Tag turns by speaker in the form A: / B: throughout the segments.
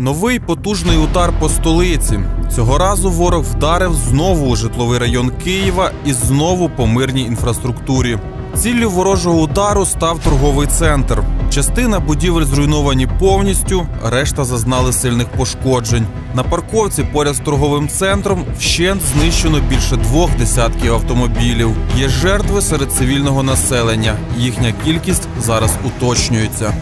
A: Новий потужний удар по столиці. Цього разу ворог вдарив знову у житловий район Києва і знову по мирній інфраструктурі. Ціллю ворожого удару став торговий центр. Частина будівель зруйновані повністю, решта зазнали сильних пошкоджень. На парковці поряд з торговим центром вщент знищено більше двох десятків автомобілів. Є жертви серед цивільного населення. Їхня кількість зараз уточнюється.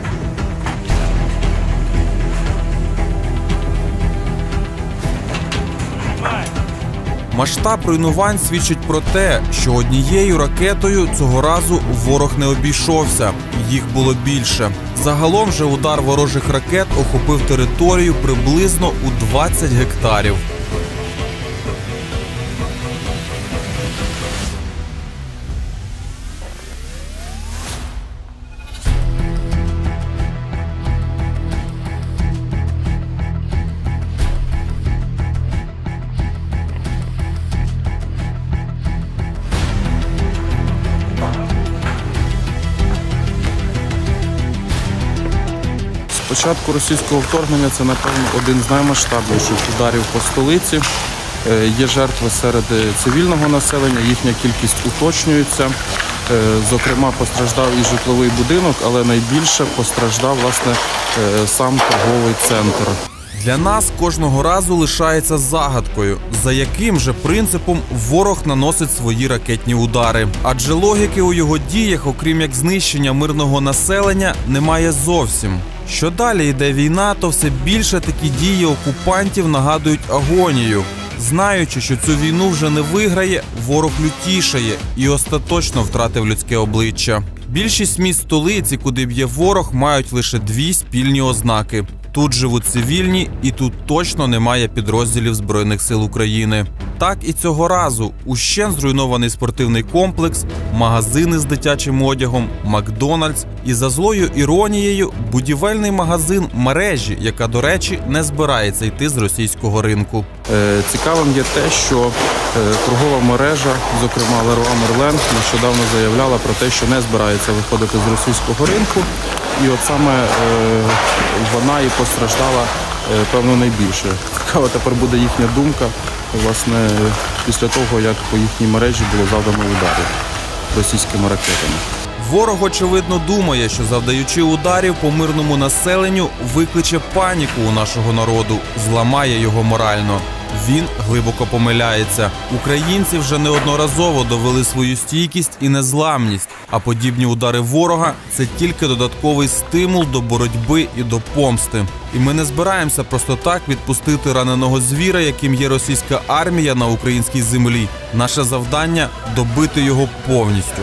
A: Масштаб руйнувань свідчить про те, що однією ракетою цього разу ворог не обійшовся. Їх було більше. Загалом же удар ворожих ракет охопив територію приблизно у 20 гектарів. Початку російського вторгнення це, напевно, один з наймасштабніших ударів по столиці. Е, Є жертви серед е, цивільного населення, їхня кількість уточнюється. Е, Зокрема, постраждав і житловий будинок, але найбільше постраждав власне сам торговий центр. Для нас кожного разу лишається загадкою, за яким же принципом ворог наносить свої ракетні удари. Адже логіки у його діях, окрім як знищення мирного населення, немає зовсім. Що далі йде війна, то все більше такі дії окупантів нагадують агонію. Знаючи, що цю війну вже не виграє, ворог лютішає і остаточно втратив людське обличчя. Більшість міст столиці, куди б'є ворог, мають лише дві спільні ознаки: тут живуть цивільні, і тут точно немає підрозділів збройних сил України. Так і цього разу ущен зруйнований спортивний комплекс, магазини з дитячим одягом, Макдональдс і за злою іронією будівельний магазин мережі, яка, до речі, не збирається йти з російського ринку. Е, цікавим є те, що е, торгова мережа, зокрема Leroy Merlin, нещодавно заявляла про те, що не збирається виходити з російського ринку, і от саме е, вона і постраждала е, певно найбільше. Цікава тепер буде їхня думка, власне, після того, як по їхній мережі було завдано ударів російськими ракетами. Ворог, очевидно, думає, що завдаючи ударів по мирному населенню, викличе паніку у нашого народу, зламає його морально. Він глибоко помиляється. Українці вже неодноразово довели свою стійкість і незламність. А подібні удари ворога це тільки додатковий стимул до боротьби і до помсти. І ми не збираємося просто так відпустити раненого звіра, яким є російська армія на українській землі. Наше завдання добити його повністю.